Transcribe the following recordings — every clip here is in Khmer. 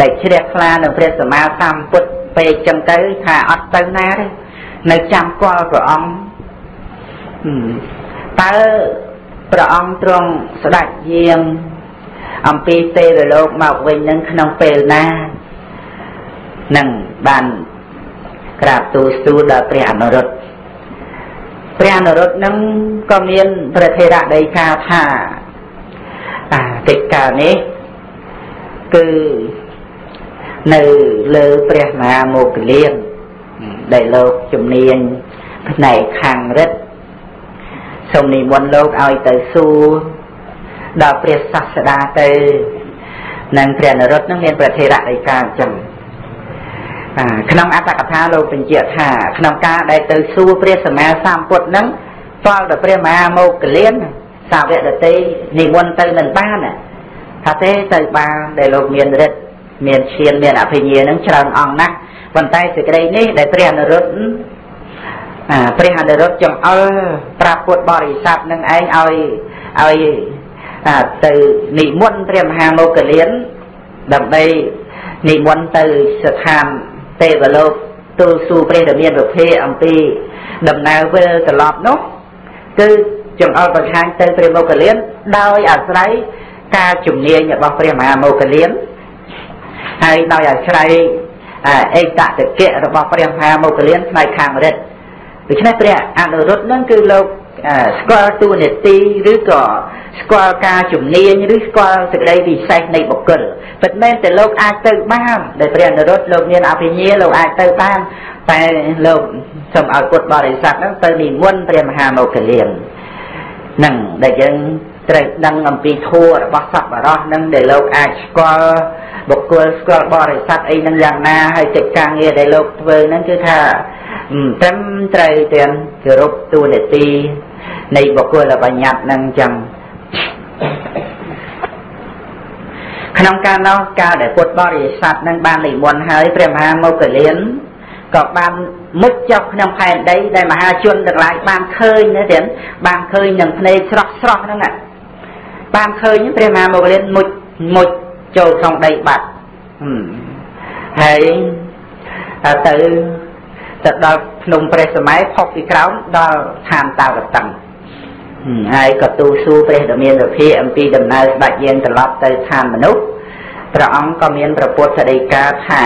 ដែលជ្រះថ្លានឹងព្រះសម្មាសម្ពុទ្ធពេកចឹងទៅថាអត់ទៅណាទេនៅចាំគាល់ព្រះអង្គតើព្រះអង្គទ្រង់ស្ដេចយាងអំពីទេវលោកមកវិញនឹងក្នុងពេលណានឹងបានក្រាបទូលស្ទូលដល់ព្រះអនុរុទ្ធព្រះអនុរុទ្ធនឹងក៏មានព្រះធេរៈដីកាថាអាកិច្ចការនេះគឺ នៅលើព្រះមហាមោគលានដែលលោកជំនាញផ្នែកខាងរិទ្ធសូមនិមន្តលោកឲ្យទៅសួរដល់ព្រះសាស្តាទៅនិងព្រះនរុត្តនឹងមានព្រះធេរៈដីកាអញ្ចឹងក្នុងអត្តកថាលោកបញ្ជាក់ថាក្នុងការដែលទៅសួរព្រះសម្មាសម្ពុទ្ធនឹងស្គាល់តែព្រះមហាមោគលានសាវកដតីនិមន្តទៅនឹងបានថាទេទៅបានដែលលោកមានរិទ្ធ មានឈានមានអភិញ្ញានឹងច្រើនអង្គណាស់ប៉ុន្តែសេចក្តីនេះដែលព្រះអនុរុទ្ធព្រះអនុរុទ្ធចង្អុលប្រាប់ពុទ្ធបរិស័ទនឹងឯងឲ្យឲ្យទៅនិមន្តព្រះមហាមោគលានដើម្បីនិមន្តទៅស្ថានទេវលោកទូលសួរព្រះរាមាប្រភេអំពីដំណើរវិលត្រឡប់នោះគឺចង្អុលបង្ហាញទៅព្រះមោគលានដោយអាស្រ័យការជំនាញរបស់ព្រះមហាមោគលាន ហើយដោយអាស្រ័យអេតតកៈរបស់ព្រះមហាមោគលានផ្នែកខាងរិទ្ធដូច្នេះព្រះអនុរុទ្ធនឹងគឺលោកស្គាល់តួនាទីឬក៏ស្គាល់ការជំនាញឬស្គាល់សេចក្តីពិសេសនៃបុគ្គលពិតមែនតែលោកអាចទៅបានដែលព្រះអនុរុទ្ធលោកមានអភិញ្ញាលោកអាចទៅបានតែលោកសូមឲ្យពុទ្ធបរិស័ទហ្នឹងទៅនិមន្តព្រះមហាមោគលាននឹងដែលយើងត្រូវដឹងអំពីធัวរបស់សពរោះនឹងដែលលោកអាចស្គាល់ បុគ្គលស្គាល់បរិស័ទអីនឹងយ៉ាងណាហើយកិច្ចការងារដែលលោកធ្វើហ្នឹងគឺថាត្រឹមត្រូវទាំងគោរពទូនាទីនៃបុគ្គលបញ្ញត្តិនឹងចឹងក្នុងការនោះកាលដែលពុទ្ធបរិស័ទនឹងបាននិមន្តហើយព្រះមហាមោគលានក៏បានមុជចុះក្នុងផែនដីដែលមហាជនទាំងឡាយបានឃើញណាទៀតបានឃើញនឹងភ្នែកស្រស់ស្រស់ហ្នឹងបានឃើញព្រះមហាមោគលានមុជមុជ ចូលក្នុងដីបាត់ហើយទៅទៅដល់ភ្នំព្រះសម័យផុសពីក្រោមដល់ឋានតាវតឹងហើយក៏ទូសួរព្រះដ៏មានរភិអំពីដំណើរស្ដេចយាងត្រឡប់ទៅឋានមនុស្សព្រះអង្គក៏មានប្រពុតសដីកាថា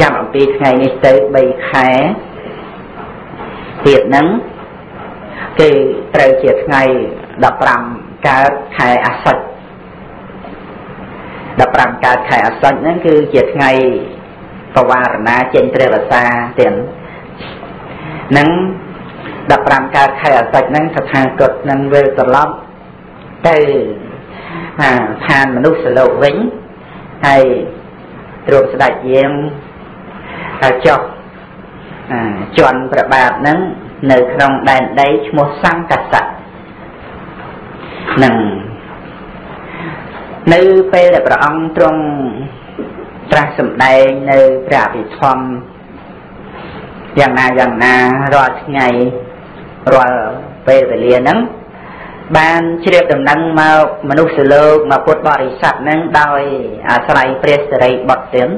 ចាំអំពីថ្ងៃនេះទៅ3ខែទៀតហ្នឹងគឺត្រូវជាថ្ងៃ15កើតខែអាសត់ 15កើតខែអាសត់ហ្នឹងគឺជាថ្ងៃបវារណាចេញព្រះវសាទៀតនឹង15កើតខែអាសត់ហ្នឹងស្ថានគតនឹងវិលត្រឡប់ទៅឋានមនុស្សលោកវិញហើយទ្រពស្ដេចយាងហើយចុះជន់ប្របាទហ្នឹងនៅក្នុងដែនដីឈ្មោះសង្កសៈនឹង នៅពេលដែលព្រះអង្គទ្រង់ត្រាស់សម្ដែងនៅព្រះអភិធម្មយ៉ាងណាយ៉ាងណារាល់ថ្ងៃរាល់ពេលវេលាហ្នឹងបានជ្រាបដំណឹងមកមនុស្សលោកមកពុទ្ធបរិស័ទហ្នឹងដោយអាស្រ័យព្រះសិរីបុត្រទៀត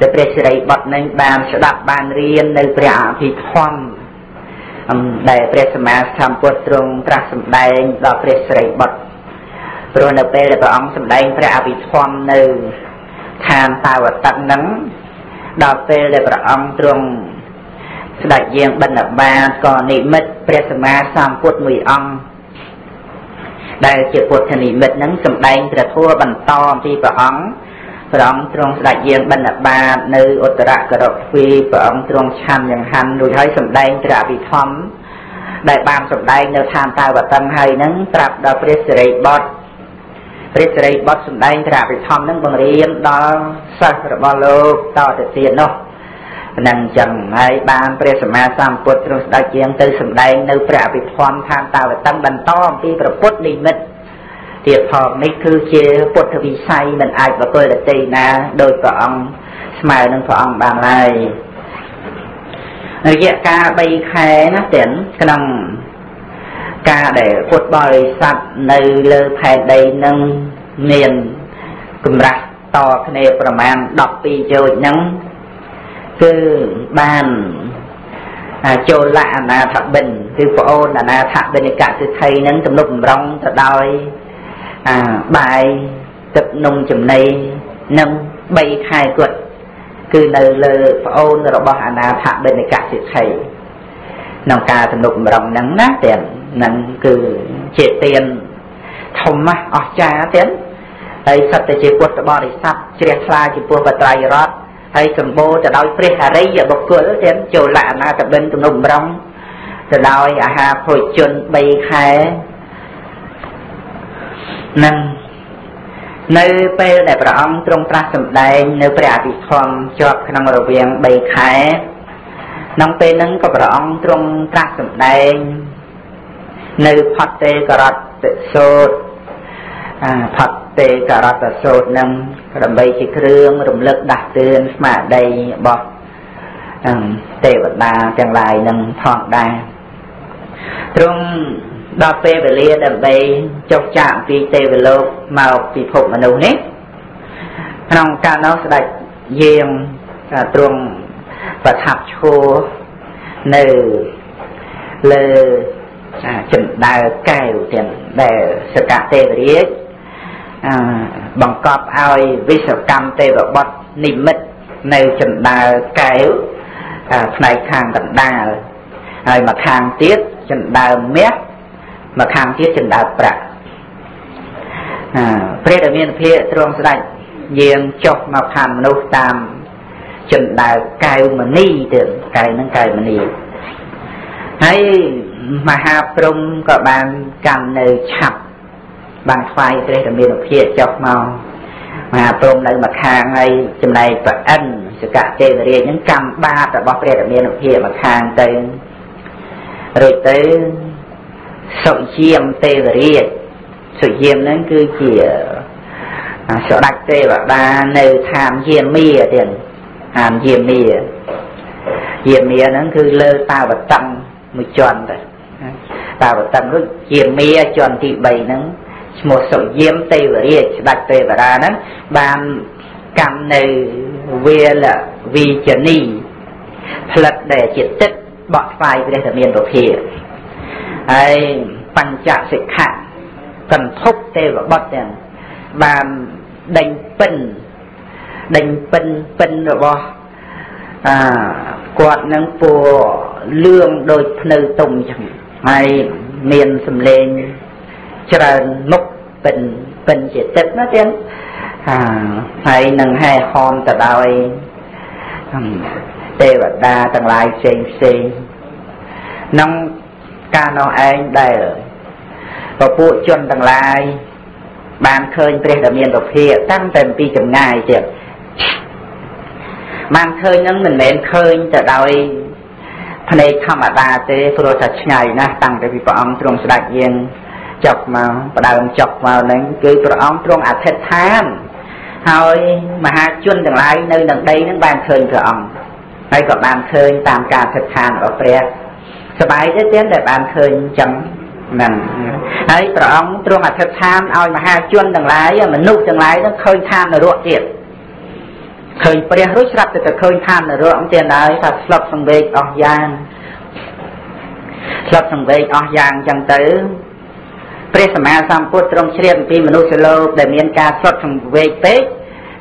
ដែលព្រះសិរីបុត្រនឹងបានស្ដាប់បានរៀននៅព្រះអភិធម្មដែលព្រះសម្មាសម្ពុទ្ធទ្រង់ត្រាស់សម្ដែងដល់ព្រះសិរីបុត្រ ព្រោះនៅពេលដែលព្រះអង្គសម្ដែងព្រះអភិធម្មនៅឋានតាវតឹងហ្នឹងដល់ពេលដែលព្រះអង្គទ្រង់ស្ដេចយាងបណ្ឌបាតក៏និមិត្តព្រះសម្មាសម្ពុទ្ធមួយអង្គដែលជាពុទ្ធនិមិត្តហ្នឹងសម្ដែងព្រះធម៌បន្តអំពីព្រះអង្គព្រះអង្គទ្រង់ស្ដេចយាងបណ្ឌបាតនៅឧត្តរករុទ្វីព្រះអង្គទ្រង់ឆាន់យ៉ាងហាន់រួចហើយសម្ដែងព្រះអភិធម្មដែលបានសម្ដែងនៅឋានតាវតឹងហើយហ្នឹងប្រាប់ដល់ព្រះសិរីបុត្រ ព្រះសិរីបុត្រសម្ដែងព្រះអភិធម្មហ្នឹងបង្រៀនដល់សិស្សរបស់លោកតទៅទៀតនោះនឹងចឹងហើយបានព្រះសម្មាសម្ពុទ្ធទ្រង់ស្ដេចជាងទៅសម្ដែងនៅព្រះអភិធម្មឋានតាវតឹងបន្តអំពីព្រះពុទ្ធនិមិត្តទៀតផងនេះគឺជាពុទ្ធវិស័យមិនអាចបកលដតីណាដោយព្រះអង្គស្មើនឹងព្រះអង្គបានឡើយរយៈកាល3ខែណាទាំងក្នុង ការដែលពុទ្ធបរិស័ទនៅលើផែនដីនឹងមានសម្រាប់តគ្នាប្រមាណ12យោជហ្នឹងគឺបានចូលលអនាថបិនគឺប្អូនអនាថបិនិកសិទ្ធិហ្នឹងទំនុកបំរុងទៅដោយអាបាយទឹកនំចំណីនិង3ខែគាត់គឺនៅលើប្អូនរបស់អនាថបិនិកសិទ្ធិក្នុងការទំនុកបំរុងហ្នឹងណាទាំងហ្នឹងគឺជាទានធំណាស់អស្ចារ្យទៀតហើយសត្វតែជាពុទ្ធបរិស័ទជ្រះថ្លាចំពោះបត្រៃរតហើយសម្បូរទៅដោយព្រះអរិយបុគ្គលទៀតចូលលក្ខណៈតបិនទំនុកម្រងទៅដោយអាហារភោជន3ខែនឹងនៅពេលដែលព្រះអង្គទ្រង់ត្រាស់សម្ដែងនៅព្រះអភិធម្មជាប់ក្នុងរវាង3ខែក្នុងពេលហ្នឹងក៏ព្រះអង្គទ្រង់ត្រាស់សម្ដែង នៅផតេករតសូត្រផតទេករតសូត្រនឹងដើម្បីជាគ្រឿងរំលឹកដាស់តឿនស្មារតីរបស់ទេវតាទាំងឡាយនឹងផងដែរទ្រង់ដល់ពេលវេលាដើម្បីចុះចាកពីទេវលោកមកពិភពមនុស្សនេះក្នុងកាលនោះស្ដេចយាងទ្រង់ប្រថាប់ឈរនៅលើ ចិន្តាកែវទាំងដែលសកទេវរាជបង្កប់ឲ្យវិស្វកម្មទេវបុត្រនិមិត្តនៅចិន្តាកែវផ្នែកខាងកណ្ដាលហើយមកខាងទៀតចិន្តាមាសមកខាងទៀតចិន្តាប្រាក់ព្រះរាមាភិទ្រង់ស្ដេចយាងចុះមកខាងមនុស្សតាមចិន្តាកែវមនីទៅកែវហ្នឹងកែវមនីហើយ មហាព្រំក៏បានកាន់នៅឆាប់បានថ្វាយព្រះរាមានុភាចុះមកមហាព្រំនៅម្ខាងហើយចំណែកប្រអិនសកទេវរាជហ្នឹងកម្មបាតរបស់ព្រះរាមានុភាម្ខាងទៅរួចទៅសុយាមទេវរាជសុយាមហ្នឹងគឺជាស្ដេចទេវតានៅឋានយាមីទៀតឋានយាមីយាមីហ្នឹងគឺលើតាវតឹងមួយជាន់ទៅ តាវតឹងនោះយាមីជាន់ទី3ហ្នឹងឈ្មោះសុយាមទេវរាជស្ដេចទេវតាហ្នឹងបានកម្មនៅវាលវិជនីផ្លិតដែលជាទឹកបកស្វាយព្រះធមានពភាហើយបញ្ចសិក្ខៈកន្ធុកទេវបុត្រទាំងបានដេញពិនដេញពិនពិនរបស់អាគាត់នឹងពួរលឿងដូចភ្នៅទុំចឹង ហើយមានសម្លេងច្រើនមុខពិនពិនជាទឹកណាទៀតហាហើយនឹងហែហោមទៅដោយទេវតាទាំងឡាយផ្សេងផ្សេងក្នុងការនោះឯងដែលពពួកជនទាំងឡាយបានឃើញព្រះដែលមានពភាតាំងតែពីចម្ងាយទៀតបានឃើញនឹងមិនមែនឃើញទៅដោយ ភ្នែកធម្មតាទេព្រោះតែឆ្ងាយណាស់តាំងពីព្រះអង្គទ្រង់ស្ដេចយាងចប់មកបដើមចប់មកហ្នឹងគឺព្រះអង្គទ្រង់អធិដ្ឋានហើយមហាជនទាំងឡាយនៅនឹងដីហ្នឹងបានឃើញព្រះអង្គហើយក៏បានឃើញតាមការអធិដ្ឋានរបស់ព្រះសบายទេទៀតដែលបានឃើញអញ្ចឹងហ្នឹងហើយព្រះអង្គទ្រង់អធិដ្ឋានឲ្យមហាជនទាំងឡាយមនុស្សទាំងឡាយហ្នឹងឃើញឋាននរកទៀត ឃើញព្រះរួចស្រាប់តែទៅឃើញឋាននរកទៀតហើយថាស្លុតសង្វេកអស់យ៉ាងស្លុតសង្វេកអស់យ៉ាងអញ្ចឹងទៅព្រះសម្មាសម្ពុទ្ធទ្រង់ជ្រាបអំពីមនុស្សលោកដែលមានការស្លុតសង្វេកពេក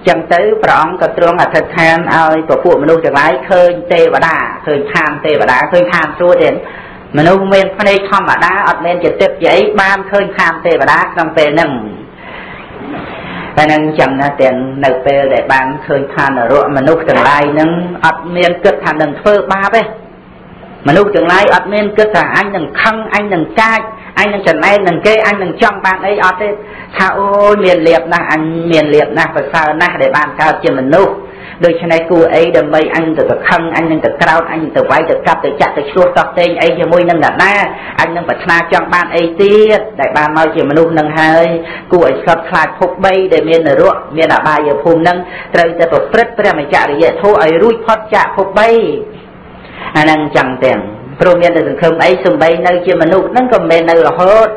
ចឹងទៅព្រះអង្គក៏ទ្រង់អធិដ្ឋានឲ្យពពួកមនុស្សទាំងឡាយឃើញទេវតាឃើញឋានទេវតាឃើញឋានសួគ៌ទៀតមនុស្សមានភ្នែកធម្មតាអត់មានចិត្តជាអីបានឃើញឋានទេវតាក្នុងពេលហ្នឹង តែនឹងចឹងណាទាំងនៅពេលដែលបានឃើញឋាននរកមនុស្សទាំងឡាយហ្នឹងអត់មានគិតថានឹងធ្វើបាបទេមនុស្សទាំងឡាយអត់មានគិតថាអញនឹងខឹងអញនឹងកាចអញនឹងចំណែកនឹងគេអញនឹងចង់បានអីអត់ទេថាអូយមានលៀបណាស់អញមានលៀបណាស់ប្រសើរណាស់ដែលបានកើតជាមនុស្ស ដូច្នេះគួរអីដើម្បីអញទៅទៅខឹងអញនឹងទៅក្រោតអញទៅវាយទៅកាប់ទៅចាក់ទៅឆ្លោះតោះតេងអីជាមួយនឹងអ្នកណាអញនឹងប្រាថ្នាចង់បានអីទៀតដែលបានមកជាមនុស្សនឹងហើយគួរឲ្យស្លត់ខ្លាចភព3ដែលមាននរកមានអបាយភូមិនឹងត្រូវតែប្រព្រឹត្តព្រះមច្ចរិយធម៌ឲ្យរួចផុតចាកភព3អានឹងចឹងទាំងព្រោះមានតែសង្ឃឹមអីសំបីនៅជាមនុស្សហ្នឹងក៏មិនមែននៅរហូត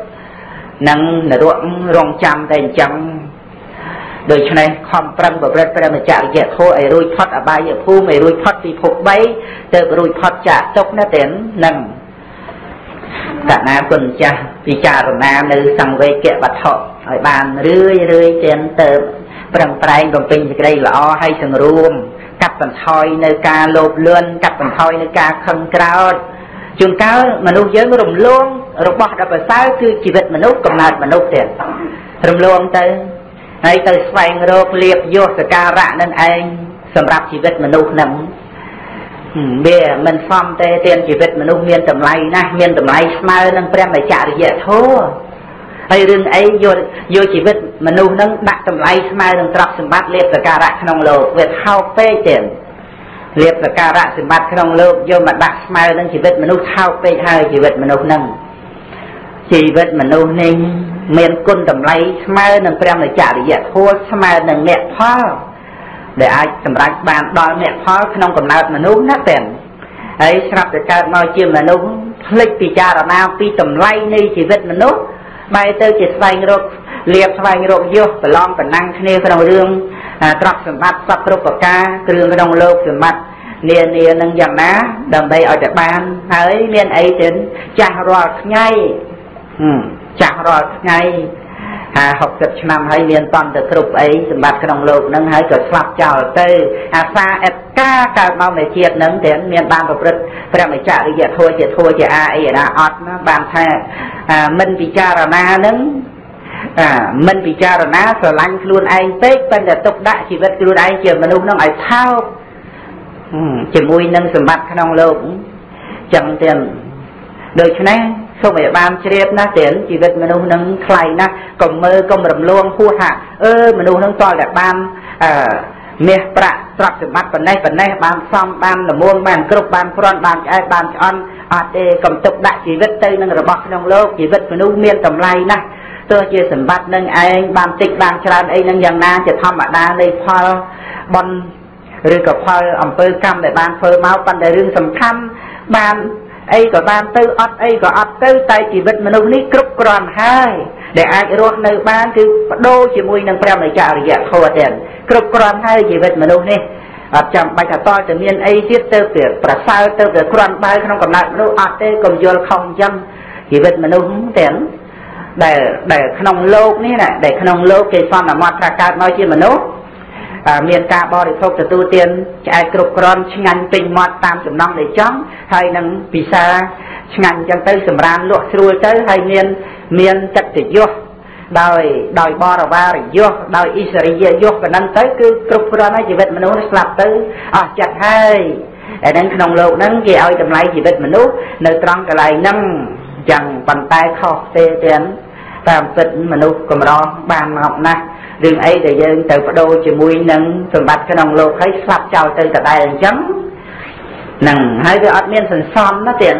នឹងនរករងចាំតែអញ្ចឹង ដូច្នេះខំប្រឹងប្រព្រឹត្តព្រះមច្ចរិយធម៌ឲ្យរួចផុតអបាយភូមិឲ្យរួចផុតពីភព3ទៅរួចផុតចាកទុកណាទាំងនឹងកណាគុណចាស់ពិចារណានៅសង្វេគវត្ថុឲ្យបានរឿយរឿយទាំងទៅប្រឹងប្រែងបំពេញសេចក្តីល្អឲ្យសង្រួម កាត់បន្ថយនៅការលោភលន់កាត់បន្ថយនៅការខឹងក្រោធជួនកាលមនុស្សយើងរំលងរបស់ដ៏ប្រសើរគឺជីវិតមនុស្សកំណើតមនុស្សទៀតរំលងទៅ ហើយទៅស្វែងរកលៀបយកសការៈនឹងឯងសម្រាប់ជីវិតមនុស្សនឹងវាមិនសមទេទានជីវិតមនុស្សមានតម្លៃណាស់មានតម្លៃស្មើនឹងព្រះមច្ចរិយធម៌ហើយរឿងអីយកយកជីវិតមនុស្សនឹងដាក់តម្លៃស្មើនឹងទ្រព្យសម្បត្តិលៀបសការៈក្នុងលោកវាថោកពេកទេលៀបសការៈសម្បត្តិក្នុងលោកយកមកដាក់ស្មើនឹងជីវិតមនុស្សថោកពេកហើយជីវិតមនុស្សនឹងជីវិតមនុស្សនេះ មានគុណតម្លៃស្មើនឹងព្រះមច្ចរិយធម៌ស្មើនឹងអ្នកផលដែលអាចសម្រេចបានដល់អ្នកផលក្នុងកំណើតមនុស្សណាទាំងហើយស្រាប់តែកើតមកជាមនុស្សភ្លេចពិចារណាពីតម្លៃនៃជីវិតមនុស្សបែរទៅជាស្វែងរកលៀបស្វែងរកយុះប្រឡំប្រណាំងគ្នាក្នុងរឿងទ្រព្យសម្បត្តិសពគ្រប់ប្រការគ្រឿងក្នុងលោកសម្បត្តិនានានឹងយ៉ាងណា ដើម្បីឲ្យតែបានហើយមានអីទៀតចាស់រាល់ថ្ងៃ ចាស់រាល់ថ្ងៃអា60ឆ្នាំហើយមានតន់ទៅគ្រប់អីសម្បត្តិក្នុងលោកនឹងហើយក៏ស្លាប់ចោលទៅ អាសាអេតកាកើតមកនៃជាតិនឹងទាំងមានបានប្រព្រឹត្តព្រះមច្ចរិយធម៌ជាធម៌ជាអាអីណាអត់ណាបានថាមិនពិចារណានឹងអាមិនពិចារណាស្រឡាញ់ខ្លួនឯងពេកប៉ុន្តែទុកដាក់ជីវិតខ្លួនឯងជាមនុស្សនឹងឲ្យថោកជាមួយនឹងសម្បត្តិក្នុងលោកចឹងទៀតដូច្នេះ សូមឲ្យបានជ្រាបណាស់ទៀតជីវិតមនុស្សនឹងថ្លៃណាស់កុំមើលកុំរំលងហួសថាអឺមនុស្សនឹងតើតែបានអឺមាសប្រាក់ទ្រព្យសម្បត្តិប៉ុណ្ណេះប៉ុណ្ណេះបានសំបានលមួងបានគ្រប់បានព្រាន់បានឆ្អែតបានឆ្អន់អត់ទេកុំទុកដាក់ជីវិតទៅនឹងរបស់ក្នុងលោកជីវិតមនុស្សមានតម្លៃណាស់ទោះជាសម្បត្តិនឹងឯងបានតិចបានច្រើនអីនឹងយ៉ាងណាជាធម្មតានៃផលបនឬក៏ផលអំពើកម្មដែលបានធ្វើមកប៉ុន្តែរឿងសំខាន់បាន អីក៏បានទៅអត់អីក៏អត់ទៅតែជីវិតមនុស្សនេះគ្រប់គ្រាន់ហើយដែលអាចរស់នៅបានគឺបដូរជាមួយនឹងព្រះមេចរិយធម៌ទាំងគ្រប់គ្រាន់ហើយជីវិតមនុស្សនេះអត់ចាំបាច់ថាតើទៅមានអីទៀតទៅពីប្រសើរទៅទៅគ្រាន់បើក្នុងកំណត់មនុស្សអត់ទេកុំយល់ខុសអញ្ចឹងជីវិតមនុស្សទាំងដែលដែលក្នុងលោកនេះណាដែលក្នុងលោកគេសន្មត់ថាកើតមកជាមនុស្ស មានការបរិភោគទទួលទានឆ្អែតគ្រប់គ្រាន់ឆ្ងាញ់ពេញមាត់តាមចំណង់ដែលចង់ហើយនឹងពិសាឆ្ងាញ់ចឹងទៅសម្រានលក់ស្រួលទៅហើយមានមានចិត្តយុះដោយដោយបរិវារយុះដោយអិសរិយយុះប៉ុណ្ណឹងទៅគឺគ្រប់គ្រាន់ហើយជីវិតមនុស្សស្លាប់ទៅអស់ចិត្តហើយតែនឹងក្នុងលោកហ្នឹងគេឲ្យតម្លៃជីវិតមនុស្សនៅត្រង់កន្លែងហ្នឹងចឹងប៉ុន្តែខុសទេទាំងតាមពិតមនុស្សកម្របានមកណាស់ រឿងអីដែលយើងទៅបដូរជាមួយនឹងសម្បត្តិក្នុងលោកហើយស្លាប់ចោលទៅដដែលអញ្ចឹងហ្នឹងហើយវាអត់មានសន្សំណាទៀត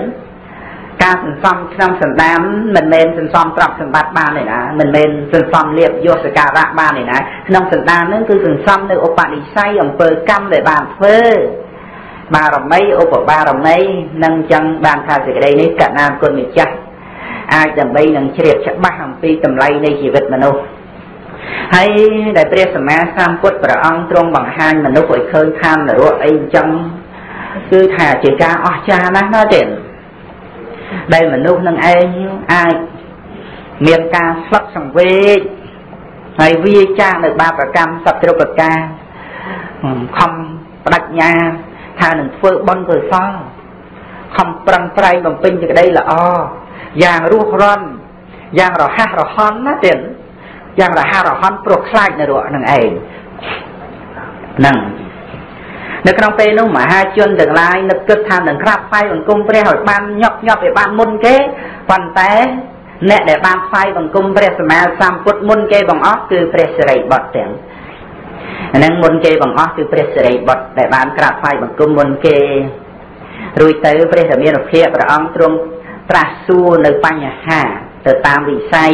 ការសន្សំក្នុងសន្តានមិនមែនសន្សំទ្រព្យសម្បត្តិបានទេណាមិនមែនសន្សំលៀបយកសការៈបានទេណាក្នុងសន្តានហ្នឹងគឺសន្សំនៅឧបនិស្ស័យអំពើកម្មដែលបានធ្វើបារមីឧបបារមីនឹងចឹងបានថាសេចក្តីនេះកណាគុណម្ចាស់អាចដើម្បីនឹងជ្រាបច្បាស់អំពីតម្លៃនៃជីវិតមនុស្ស ហើយដែលព្រះសម្មាសម្ពុទ្ធព្រះអង្គទ្រង់បង្ហាញមនុស្សឲ្យឃើញឋាននរកអីអញ្ចឹងគឺថាជាការអស្ចារ្យណាស់ណាទេដែលមនុស្សនឹងឯងអាចមានការស្លឹកសង្វេគហើយវាចានៅបាបកម្មសត្វគ្រប់ប្រការខំបដិញ្ញាថានឹងធ្វើបុណ្យកុសលខំប្រឹងប្រែងបំពេញសេចក្តីល្អយ៉ាងរស់រន់យ៉ាងរហ័សរហន់ណាទៀត យ៉ាងរហ័សរហន់ព្រោះខ្លាចនៅរកនឹងឯងហ្នឹងនៅក្នុងពេលនោះមហាជនទាំងឡាយនឹកគិតថានឹងក្រាបថ្វាយបង្គំព្រះឲ្យបានញប់ញប់ឲ្យបានមុនគេប៉ុន្តែអ្នកដែលបានថ្វាយបង្គំព្រះសម្មាសម្ពុទ្ធមុនគេបងអស់គឺព្រះសិរីបុត្រទាំងហ្នឹងមុនគេបងអស់គឺព្រះសិរីបុត្រដែលបានក្រាបថ្វាយបង្គំមុនគេរួចទៅព្រះធមានភិព្រះអង្គទ្រង់ត្រាស់សួរនៅបញ្ហាទៅតាមវិស័យ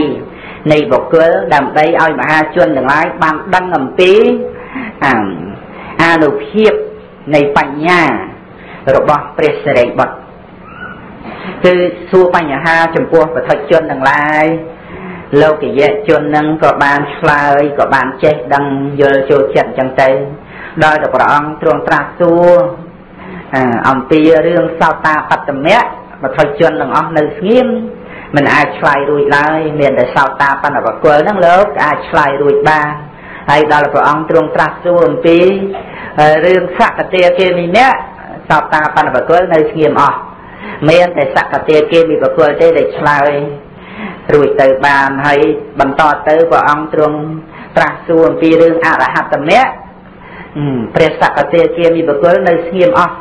នៃបុគ្គលដើម្បីឲ្យមហាជនទាំងឡាយបានដឹងអំពីអានុភាពនៃបញ្ញារបស់ព្រះសិរីបុត្រគឺសួរបញ្ហាចំពោះបឋិជនទាំងឡាយលោកយៈជននឹងក៏បានឆ្លើយក៏បានចេះដឹងយល់ចូលចិត្តចឹងទៅដល់តែព្រះអង្គទ្រង់ត្រាស់សួរអំពីរឿងសោតាបត្តមៈបថុជនទាំងអស់នៅស្ងៀម មិនអាចឆ្លើយរួចឡើយមានតែសោតាបណ្ឌវកុលហ្នឹងលោកអាចឆ្លើយរួចបានហើយដល់ព្រះអង្គទ្រង់ត្រាស់សួរអំពីរឿងសកតាគេមីនៈសោតាបណ្ឌវកុលនៅស្ងៀមអស់មានតែសកតាគេមីបកុលទេដែលឆ្លើយរួចទៅបានហើយបន្តទៅព្រះអង្គទ្រង់ត្រាស់សួរអំពីរឿងអរហត្តមៈព្រះសកតាគាមីបកុលនៅស្ងៀមអស់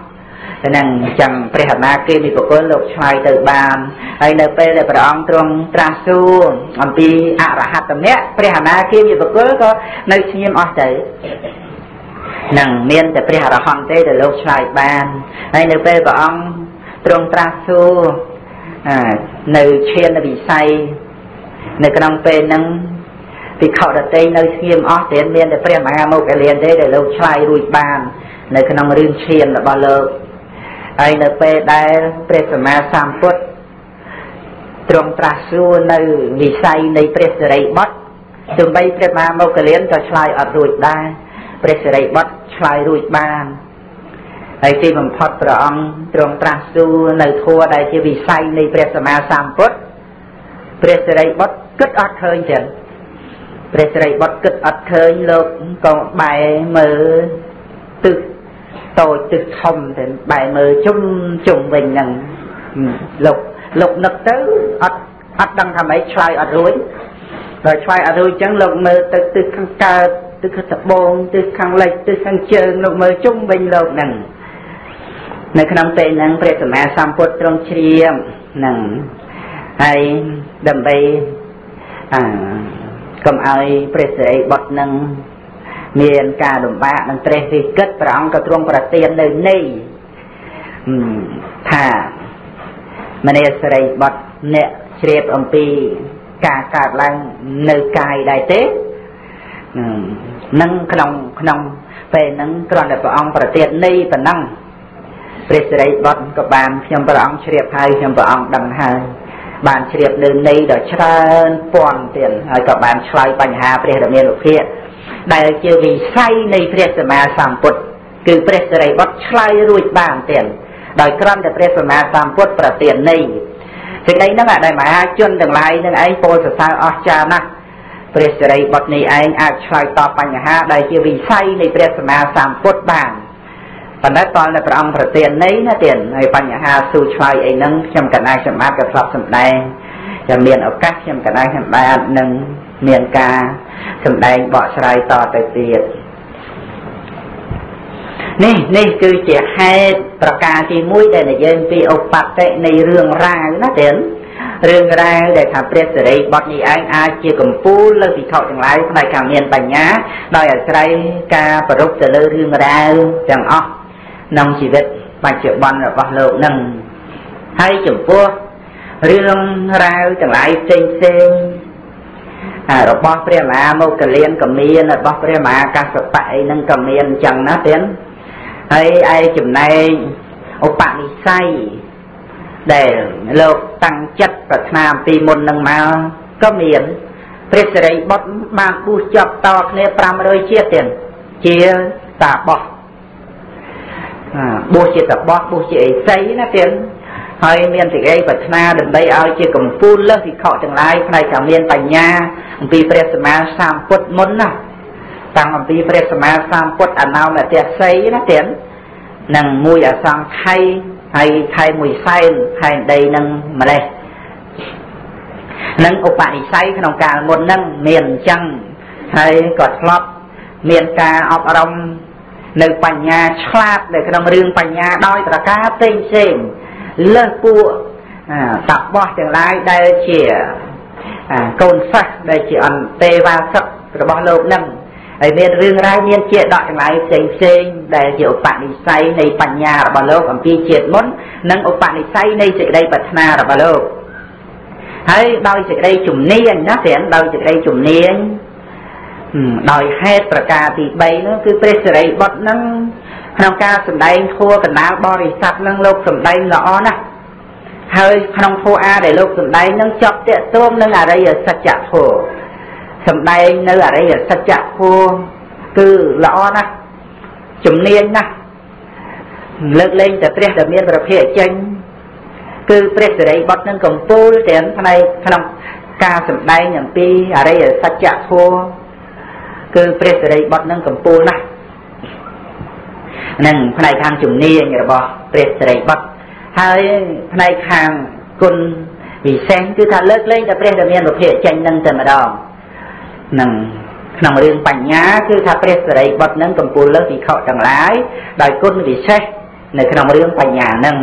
ហ្នឹងអញ្ចឹងព្រះអនាគាមីបកុលលោកឆ្លើយទៅបានហើយនៅពេលដែលព្រះអង្គទ្រង់ត្រាស់សួរអំពីអរហត្តមៈព្រះអនាគាមីបកុលក៏នៅស្ងៀមអស់ទៅនឹងមានតែព្រះអរហន្តទេដែលលោកឆ្លើយបានហើយនៅពេលព្រះអង្គទ្រង់ត្រាស់សួរនៅឈានវិស័យនៅក្នុងពេលហ្នឹងភិក្ខុដតីនៅស្ងៀមអស់តែមានតែព្រះមហាមុខលានទេដែលលោកឆ្លើយរួចបាន នៅក្នុងរឿងឈានរបស់លោក ហើយនៅពេលដែលព្រះសម្មាសម្ពុទ្ធទ្រង់ត្រាស់សួរនៅវិស័យនៃព្រះសិរីបុត្រទោះបីព្រះមហាមុគលានក៏ឆ្លើយអត់រួចដែរព្រះសិរីបុត្រឆ្លើយរួចបានហើយទីបំផុតព្រះអង្គទ្រង់ត្រាស់សួរនៅធัวដែលជាវិស័យនៃព្រះសម្មាសម្ពុទ្ធព្រះសិរីបុត្រគិតអត់ឃើញចឹងព្រះសិរីបុត្រគិតអត់ឃើញលោកក៏បែរមើលទិស តូចទិសធំទៅបែរមើលជុំជុំវិញហ្នឹងលោកលោកនឹកទៅអត់អត់ដឹងថាម៉េចឆ្លើយអត់រួចដល់ឆ្លើយអត់រួចចឹងលោកមើលទៅទិសខាងកើតទិសខាងត្បូងទិសខាងលិចទិសខាងជើងលោកមើលជុំវិញលោកហ្នឹងនៅក្នុងពេលហ្នឹងព្រះសម្មាសម្ពុទ្ធទ្រង់ជ្រាបហ្នឹងហើយដើម្បីអាកុំឲ្យព្រះសិរីបុត្រនឹង មានការលំបាកនឹងត្រេះរិះគិតព្រះអង្គក៏ទ្រង់ប្រទាននៅនៃថាមនីសិរីបុត្រអ្នកជ្រាបអំពីការកើតឡើងនៅកាយដែរទេនឹងក្នុងក្នុងពេលហ្នឹងគ្រាន់តែព្រះអង្គប្រទាននៃប៉ុណ្ណឹងព្រះសិរីបុត្រក៏បានខ្ញុំព្រះអង្គជ្រាបហើយខ្ញុំព្រះអង្គដឹងហើយបានជ្រាបនៅនៃដ៏ច្រើនពាន់ទៀតហើយក៏បានឆ្លើយបញ្ហាព្រះរាមានុភា ដែលជាវិស័យនៃព្រះសម្មាសម្ពុទ្ធគឺព្រះសិរីបុត្រឆ្លើយរួចបានទៀតដោយក្រំតែព្រះសម្មាសម្ពុទ្ធប្រទាននៃសេចក្តីហ្នឹងដែលមហាជនទាំងឡាយនឹងឯងពោលសរសើរអស្ចារ្យណាស់ព្រះសិរីបុត្រនេះឯងអាចឆ្លើយតបបញ្ហាដែលជាវិស័យនៃព្រះសម្មាសម្ពុទ្ធបានប៉ុន្តែតលតែព្រះអង្គប្រទាននៃណាទៀតហើយបញ្ហាសួរឆ្លើយអីហ្នឹងខ្ញុំកណាខ្ញុំបាទក៏ធ្លាប់សម្ដែងចាំមានឱកាសខ្ញុំកណាខ្ញុំបាទនឹង មានការសម្ដែងបកស្រាយតទៅទៀតនេះនេះគឺជាហេតុប្រការទី1ដែលនិយាយពីឧបតិនៃរឿងរ៉ាវណាទៀតរឿងរ៉ាវដែលថាព្រះសិរីបុត្រនេះឯងអាចជាកម្ពូលលើពិធទាំងឡាយផ្នែកខាងមានបញ្ញាដោយអាស្រ័យការប្រពទៅលើរឿងរ៉ាវទាំងអស់ក្នុងជីវិតបច្ចុប្បន្នរបស់លោកនឹងហើយចំពោះរឿងរ៉ាវទាំងឡាយផ្សេងផ្សេង របស់ព្រះមហាមុគលានក៏មានរបស់ព្រះមហាកសបៈអីហ្នឹងក៏មានអញ្ចឹងណាទៀតហើយឯចំណែកឧបនិស្ស័យដែលលោកតាំងចិត្តប្រាថ្នាអំពីមុននឹងមកក៏មានព្រះសិរីបុត្របានបួសជាប់តគ្នា500ជាតិទៀតជាតាបោះបួសជាតបោះបួសជាអេសីណាទៀត ហើយមានសេចក្តីប្រាថ្នាដើម្បីឲ្យជាកម្ពូលលើសវិខទាំងឡាយផ្នែកខាងមានបញ្ញាអំពីព្រះសម្មាសម្ពុទ្ធមុនណាតាំងអំពីព្រះសម្មាសម្ពុទ្ធអនោមតេសីណាទៀតនឹងមួយអសង្ខ័យហើយខែមួយសែនខែដីនឹងម្លេះនឹងឧបនិស្ស័យក្នុងកាលមុននឹងមានអញ្ចឹងហើយក៏ធ្លាប់មានការអប់រំនៅបញ្ញាឆ្លាតនៅក្នុងរឿងបញ្ញាដោយប្រការផ្សេងផ្សេង លើសពួកតបោះទាំងឡាយដែលជាកូនសិស្សដែលជាអន្តេវាសិករបស់លោកនឹងហើយមានរឿងរ៉ាវមានជាដកទាំងឡាយផ្សេងផ្សេងដែលជាឧបនិស្ស័យនៃបញ្ញារបស់លោកអំពីជាតិមុននិងឧបនិស្ស័យនៃសេចក្តីប្រាថ្នារបស់លោកហើយដោយសេចក្តីជំនាញណាព្រានដោយសេចក្តីជំនាញដោយហេតុប្រការទី3នោះគឺព្រះសិរីបុត្រនឹង ក្នុងការសម្ដែងធัวកណ្ដាលបរិស័ទនឹងលោកសម្ដែងល្អណាស់ហហើយក្នុងធម៌អាដែលលោកសំដែងនឹងចប់តាក់ទងនឹងអរិយសច្ចធម៌សំដែងនៅអរិយសច្ចធម៌គឺល្អណាស់ជំនាញណាស់លើកលែងតែព្រះដែលមានប្រភេទចេញគឺព្រះសិរីបុត្រនឹងកំពូលទាំងផ្នែកក្នុងការសម្ដែងអំពីអរិយសច្ចធម៌គឺព្រះសិរីបុត្រនឹងកំពូលណាស់ នឹងផ្នែកខាងជំនាញរបស់ព្រះសិរីបុត្រហើយផ្នែកខាងគុណពិសេសគឺថាលើកលែងតែព្រះដែលមានប្រភេទចេញនឹងតែម្ដងនឹងក្នុងរឿងបញ្ញាគឺថាព្រះសិរីបុត្រនឹងកំពូលលើវិខទាំងឡាយដោយគុណពិសេសនៅក្នុងរឿងបញ្ញានឹង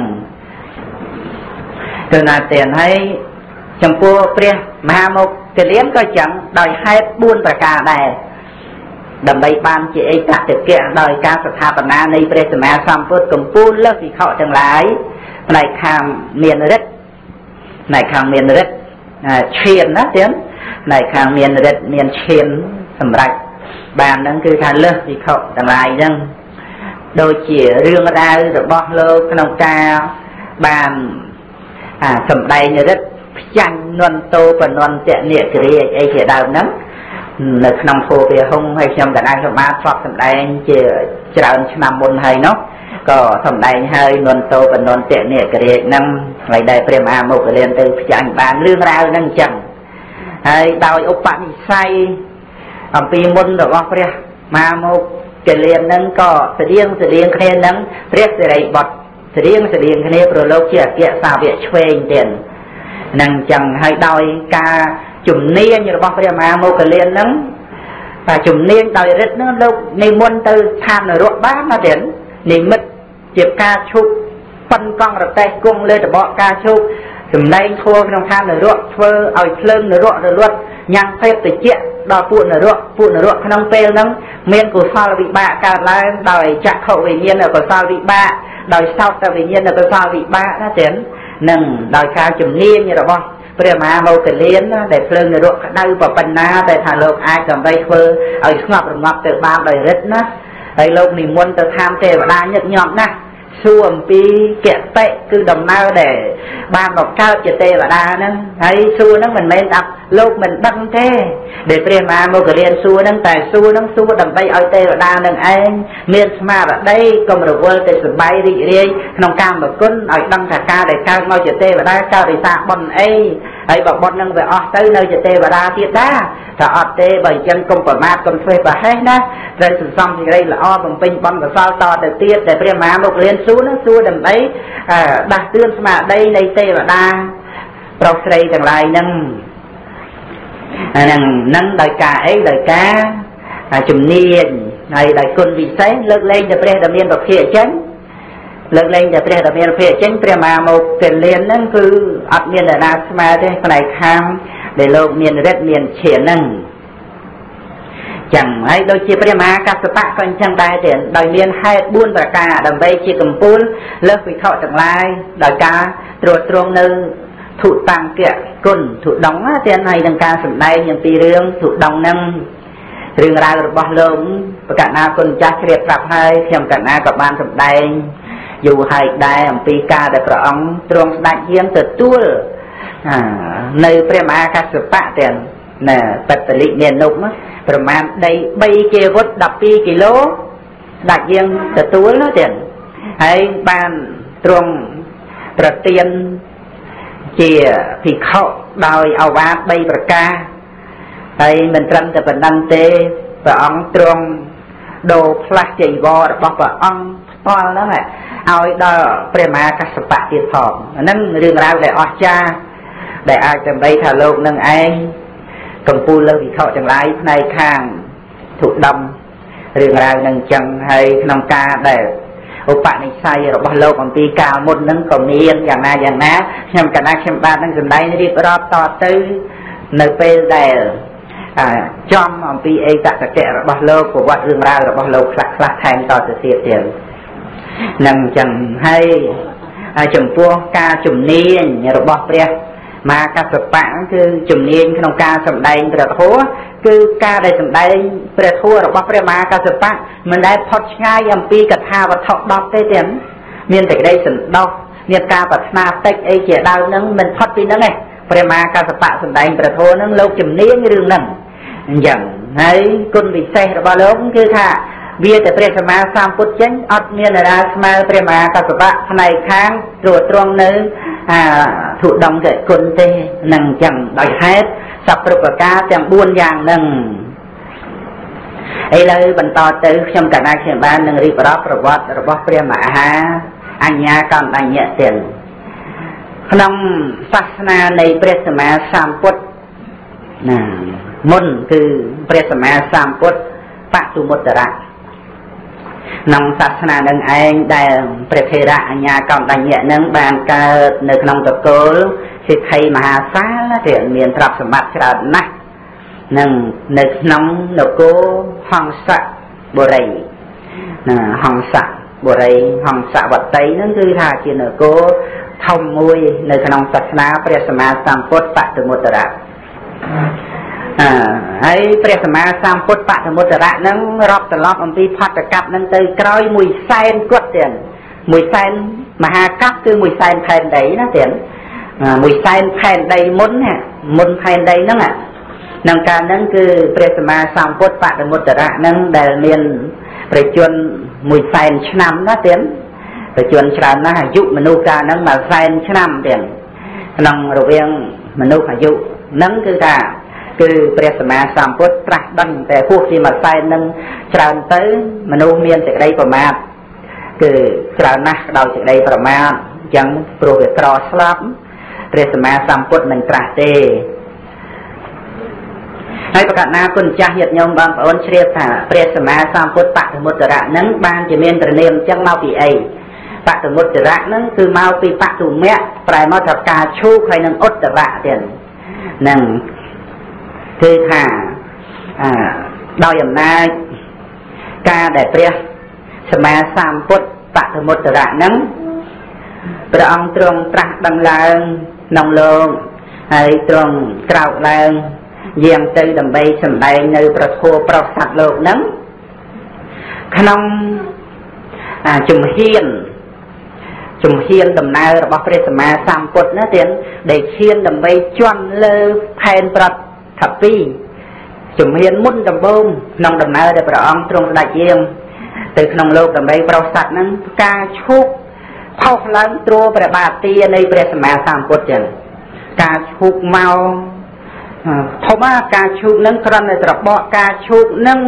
គឺណាទៀតហើយចំពោះព្រះមហាមុខទលានក៏ចឹងដោយហេតុ4ប្រការដែរ ដើម្បីបានជាឯកតកិកដោយការស្ថាបនានៃព្រះសម្មាសម្ពុទ្ធកម្ពុជាលើសវិខទាំងឡាយផ្នែកខាងមានរិទ្ធផ្នែកខាងមានរិទ្ធឈានណាទៀតផ្នែកខាងមានរិទ្ធមានឈានសម្រាប់បានហ្នឹងគឺថាលើសវិខទាំងឡាយហ្នឹងដូចជារឿងរ៉ាវរបស់លោកក្នុងការបានសម្ដែងរិទ្ធផ្ចាញ់នន្តោបនន្តៈនិករាជអីជាដើមហ្នឹង នៅក្នុងភោវាហុងហើយខ្ញុំកណ្ដាលខ្ញុំបានធ្លាប់សម្ដែងជាច្រើនឆ្នាំមុនហើយនោះក៏សម្ដែងហើយនន្តោបនន្តៈនិករាជហ្នឹងហើយដែលព្រះមហាមុគលានទៅផ្ចាញ់បានរឿងរ៉ាវហ្នឹងអញ្ចឹងហើយដោយឧបនិស្ស័យអំពីមុនរបស់ព្រះមហាមុគលានហ្នឹងក៏ស្តៀងស្តៀងគ្នានឹងព្រះសិរីបុត្រស្តៀងស្តៀងគ្នាប្រឡូកជាអគ្គសាវកឆ្វេងទៀតនឹងចឹងហើយដោយការ ជំនាញរបស់ព្រះមហាមោគលានហ្នឹងតែជំនាញដោយរិទ្ធហ្នឹងលោកនិមន្តទៅស្ថាននរកបានណាទៀតនិមិត្តជាការឈប់ប៉ុនកង់រតេះគង់លើតបកការឈប់ចំណែងធัวក្នុងឋាននរកធ្វើឲ្យភ្លើងនរករលត់ញ៉ាំងភេទតិចដល់ពួកនរកពួកនរកក្នុងពេលហ្នឹងមានកុសលវិបាកកើតឡើងដោយចក្ខុវិញ្ញាណកុសលវិបាកដោយសោតវិញ្ញាណកុសលវិបាកណាទៀតនឹងដោយការជំនាញរបស់ ព្រះមហាមោគលានដែលភ្លើងនរកក្តៅប៉ុណ្ណាតែថាលោកអាចដើម្បីធ្វើឲ្យស្ងប់រងាប់ទៅបានដោយរិទ្ធណាហើយលោកនិមន្តទៅឋានទេវតាញឹកញាប់ណាស់សួរអំពីកតិគឺដំណើរដែលបានបកើតជាទេវតាហ្នឹងហើយសួរហ្នឹងមិនមែនថាលោកមិនដឹងទេដែលព្រះមហាមុគលានសួរហ្នឹងតែសួរហ្នឹងសួរដើម្បីឲ្យទេវតានឹងឯងមានស្មារតីកុំរវល់ទៅសបាយរីករាយក្នុងកាមគុណឲ្យដឹងថាការដែលកើតមកជាទេវតាកើតរិសាបុណ្យអី ហើយបើបុណ្យហ្នឹងវាអស់ទៅនៅជាទេវតាទៀតដែរថាអត់ទេបើអញ្ចឹងកុំប្រមាថកុំធ្វេសប្រហែសណាត្រូវសន្សំសេចក្តីល្អបំពេញបុណ្យកុសលតទៅទៀតតែព្រះមហាមុគលានសួរហ្នឹងសួរដើម្បីដាស់តឿនស្មារតីនៃទេវតាប្រុសស្រីទាំងឡាយហ្នឹងហ្នឹងហ្នឹងដោយការអីដោយការជំនាញហើយដោយគុណវិសេសលើកលែងតែព្រះដែលមានប្រភេទចឹង លើកលែងតែព្រះដែលមានប្រភេទចឹងព្រះមហាមកទិលានហ្នឹងគឺអត់មាននរណាស្មើទេផ្នែកខាងដែលលោកមានរិទ្ធមានឈានហ្នឹងចឹងហើយដូចជាព្រះមហាកសបៈក៏អញ្ចឹងដែរទៀតដោយមានហេតុ4ប្រការដើម្បីជាកម្ពូលលើសវិខទាំងឡាយដោយការត្រួតត្រងនៅធុតាំងកៈគុណធុដងទៀតហើយនឹងការសម្ដែងអំពីរឿងធុដងហ្នឹងរឿងរ៉ាវរបស់លោកប្រកាសណាគុណចាស់ជ្រាបប្រាប់ហើយខ្ញុំកណាក៏បានសម្ដែង យូរហើយដែរអំពីការដែលព្រះអង្គទ្រង់ស្ដេចយាងទទួលនៅព្រះមហាកសបៈទាំងណាបតលិនេនុបប្រមាណដី3គេវុត12គីឡូស្ដេចយាងទទួលណាទៀតហើយបានទ្រង់ប្រទានជាភិក្ខុដោយអវាទ3ប្រការហើយមិនត្រឹមតែប៉ុណ្ណឹងទេព្រះអង្គទ្រង់ដូរផ្លាស់ចីវររបស់ព្រះអង្គផ្ទាល់ហ្នឹង ឲ្យដល់ព្រះមហាកសបៈទៀតផងហ្នឹងរឿងរ៉ាវដែលអស្ចារ្យដែលអាចដើម្បីថាលោកនឹងឯងកម្ពុជាលើវិខទាំងឡាយផ្នែកខាងធុដំរឿងរ៉ាវនឹងចឹងហើយក្នុងការដែលឧបនិស្ស័យរបស់លោកអំពីកាលមុនហ្នឹងក៏មានយ៉ាងណាយ៉ាងណាខ្ញុំកណាខ្ញុំបាទនឹងសម្ដែងរៀបរាប់តទៅនៅពេលដែលចំអំពីឯកតកៈរបស់លោកប្រវត្តិរឿងរ៉ាវរបស់លោកខ្លះខ្លះថែមតទៅទៀតទៀត នឹងចឹងហើយចំពោះការជំនាញរបស់ព្រះមាកសបៈគឺជំនាញក្នុងការសម្ដែងព្រះធម៌គឺការដែលសម្ដែងព្រះធម៌របស់ព្រះមាកសបៈមិនដែលផុតឆ្ងាយអំពីកថាវត្ថុ10ទេទេមានតែក្តីសន្តោសមានការប្រាថ្នាតិចអីជាដើមហ្នឹងមិនផុតពីហ្នឹងទេព្រះមហាកសបៈសម្ដែងប្រធោហ្នឹងលោកជំនាញរឿងហ្នឹងអញ្ចឹងហើយគុណពិសេសរបស់លោកគឺថា វាតែព្រះសម្មាសម្ពុទ្ធចេញអត់មានតារាស្មើព្រះមហាកសបៈផ្នែកខាងត្រួតត្រងនៅអាធុដងកិគុណទេនឹងអញ្ចឹងដោយហេតុសពប្រការទាំង4យ៉ាងហ្នឹងឥឡូវបន្តទៅខ្ញុំកណាខ្ញុំបាននឹងរៀបរាប់ប្រវត្តិរបស់ព្រះមហាអញ្ញាកំបញ្ញៈទៀតក្នុងសាសនានៃព្រះសម្មាសម្ពុទ្ធណាមុនគឺព្រះសម្មាសម្ពុទ្ធបតុមុត្តរៈ ក្នុងសាសនានឹងឯងដែលព្រះធេរៈអញ្ញាកំបញ្ញៈនឹងបានកើតនៅក្នុងតកូលសិទ្ធិមហាសាលដែលមានទ្រព្យសម្បត្តិច្រើនណាស់នឹងនៅក្នុងនគរហង្សបុរីណាហង្សបុរីហង្សវតីនឹងគឺថាជានគរធំមួយនៅក្នុងសាសនាព្រះសម្មាសម្ពុទ្ធបតមុត្តរៈអឺ ហើយព្រះសម្មាសម្ពុទ្ធបតមុត្តរៈនឹងរាប់ត្រឡប់អំពីផតកັບនឹងទៅក្រោយមួយសែនគាត់ទៀតមួយសែនមហាកັບគឺមួយសែនផែនដីណាទៀតមួយសែនផែនដីមុនមុនផែនដីហ្នឹងនឹងកាលហ្នឹងគឺព្រះសម្មាសម្ពុទ្ធបដមុត្តរៈហ្នឹងដែលមានប្រជជនមួយសែនឆ្នាំណាទៀតប្រជជនច្រើនណាស់អាយុមនុស្សកាលហ្នឹងមួយសែនឆ្នាំទៀតក្នុងរវាងមនុស្សអាយុហ្នឹងគឺថា គឺព្រះសម្មាសម្ពុទ្ធត្រាស់ដឹងតែហួសជាមួយសែនហ្នឹងច្រើនទៅមនុស្សមានសេចក្តីប្រមាទគឺច្រើនណាស់ដោយសេចក្តីប្រមាទអញ្ចឹងព្រោះវាក្រស្លាប់ព្រះសម្មាសម្ពុទ្ធមិនត្រាស់ទេហើយប្រកាសណាគុណចាស់ញាតិញោមបងប្អូនជ្រាបថាព្រះសម្មាសម្ពុទ្ធបតមុត្តរៈនឹងបានជាមានព្រះនាមអញ្ចឹងមកពីអីបតមុត្តរៈនឹងគឺមកពីបតុមៈប្រែមកថាការឈូកហើយនឹងឧត្តរៈទៀតនឹង គឺថាអដោយអំណាចការដែលព្រះសម្មាសម្ពុទ្ធបតមុត្តរៈនឹងព្រះអង្គទ្រង់ត្រាស់ដឹងឡើងក្នុងលោកហើយទ្រង់ក្រោកឡើងយាងទៅដើម្បីសម្ដែងនៅប្រធัวប្រុសសត្វលោកហ្នឹងក្នុងជំហានជំហានដំណើររបស់ព្រះសម្មាសម្ពុទ្ធណាទៀតដែលឈានដើម្បីជន់លើផែនប្រត ថាពីជំហានមុនដំបូងក្នុងដំណើរដែលព្រះអង្គទ្រង់ស្ដេចយាងទៅក្នុងលោកដើម្បីប្រោសសត្វហ្នឹងការឈូកផុសឡើងត្រួព្រះបាទទានៃព្រះសម្មាសម្ពុទ្ធចឹងការឈូកមកធម្មតាការឈូកនឹងគ្រាន់តែត្របកការឈូកនឹង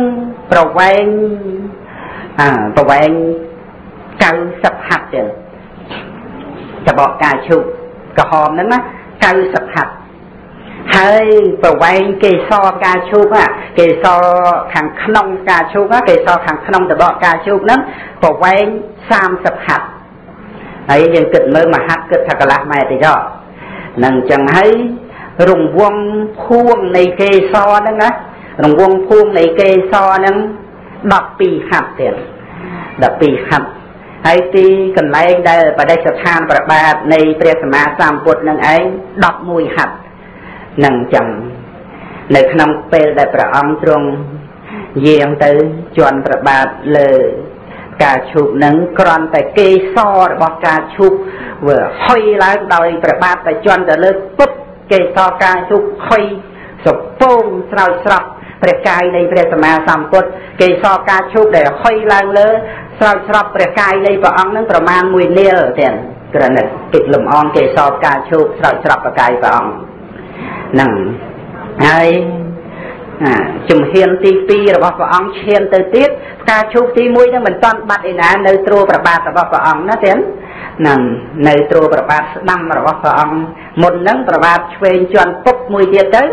ប្រវែងអាប្រវែង90ហាត់ទៀតត្របកការឈូកក្រហមហ្នឹងណា90ហាត់ ហើយប្រវែងកេសរការឈូកកេសរខាងក្នុងការឈូកកេសរខាងក្នុងតបកការឈូកហ្នឹងប្រវែង30ហាត់ហើយយើងគិតមើលមួយហាត់គិតថាកន្លះម៉ែត្រទេចុះនឹងអញ្ចឹងហើយរង្វង់ភួងនៃកេសរហ្នឹងណារង្វង់ភួងនៃកេសរហ្នឹង12ហាត់ទៀត12ហាត់ហើយទីកន្លែងដែលបដិស្ថានប្របាទនៃព្រះសម្មាសម្ពុទ្ធនឹងឯង11ហាត់ នឹងចឹងនៅក្នុងពេលដែលព្រះអង្គទ្រង់យាងទៅជន់ប្របាទលើការឈូកនឹងគ្រាន់តែកេសររបស់ការឈូកវាហុយឡើងដោយប្របាទតែជន់ទៅលើពុបកេសរការជុកខុយសពងស្រោចស្រពព្រះកាយនៃព្រះសម្មាសម្ពុទ្ធកេសរការជុកដែលហុយឡើងលើស្រោចស្រពព្រះកាយនៃព្រះអង្គនឹងប្រមាណ1លាលទៀតក្រណិតគិតលំអងកេសរការជុកស្រោចស្រពព្រះកាយព្រះអង្គ ហ្នឹងហើយជំហានទី2របស់ព្រះអង្គឈានទៅទៀតផ្កាឈូកទី1ហ្នឹងមិនតាន់បាត់ឯណានៅត្រួប្របាទរបស់ព្រះអង្គណាទៀតនឹងនៅត្រួប្របាទស្ដាំរបស់ព្រះអង្គមុនហ្នឹងប្របាទឆ្វេងជន់ពុកមួយទៀតទៅ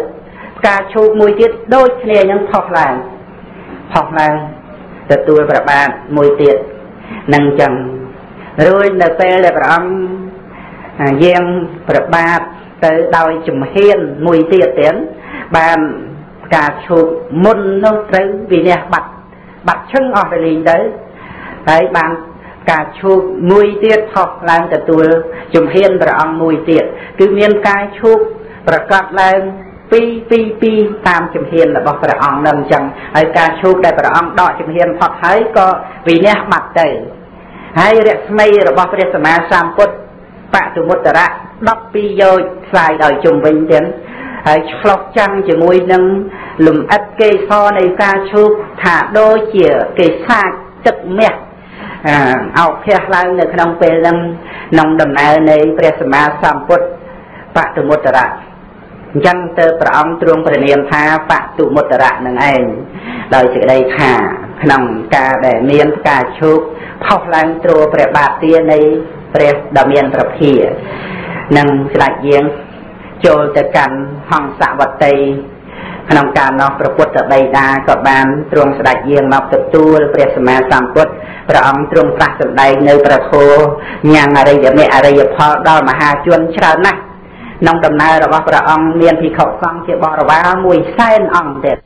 ផ្កាឈូកមួយទៀតដូចគ្នាហ្នឹងផុសឡើងផុសឡើងទទួលប្របាទមួយទៀតនឹងចឹងរួចនៅពេលដែលព្រះអង្គយាងប្របាទ ទៅដោយជំហានមួយទៀតទៀតបានការឈូកមុននោះត្រូវវិន័យបាត់បាត់ឈឹងអស់ទៅលេងទៅហើយបានការឈូកមួយទៀតផុសឡើងទទួលជំហានព្រះអង្គមួយទៀតគឺមានការឈូកប្រកាសឡើងពីពីពីតាមជំហានរបស់ព្រះអង្គនឹងអញ្ចឹងហើយការឈូកដែលព្រះអង្គដកជំហានផុតហើយក៏វិន័យបាត់ទៅហើយរស្មីរបស់ព្រះសម្មាសម្ពុទ្ធបតុមុត្តរៈ 12យោជស្លាយដោយជុំវិញទៀតហើយឆ្លោះចាំងជាមួយនឹងលំអិតកេសរនៃការឈូកថាដូចជាគេសាចទឹកមាសអោភះឡើងនៅក្នុងពេលហ្នឹងក្នុងដំណើរនៃព្រះសម្មាសម្ពុទ្ធបតុមុត្តរៈអញ្ចឹងទៅព្រះអង្គទ្រង់ប្រនាមថាបតុមុត្តរៈនឹងឯងដោយសេចក្តីថាក្នុងការដែលមានផ្កាឈូកផុសឡើងទ្រព្រះបាទទានៃព្រះដ៏មានប្រភា នឹងស្ដេចយាងចូលទៅកាន់ហង្សវតីក្នុងការនោះព្រះពុទ្ធបិតាក៏បានទ្រង់ស្ដេចយាងមកទទួលព្រះសម្មាសម្ពុទ្ធព្រះអង្គទ្រង់ប្រាស់សម្ដែងនៅប្រធោញ៉ាំងអរិយមេអរិយផលដល់មហាជនច្រើនណាស់ក្នុងដំណើររបស់ព្រះអង្គមានភិក្ខុសង្ឃជាបរិវារ1សែនអង្គទៀត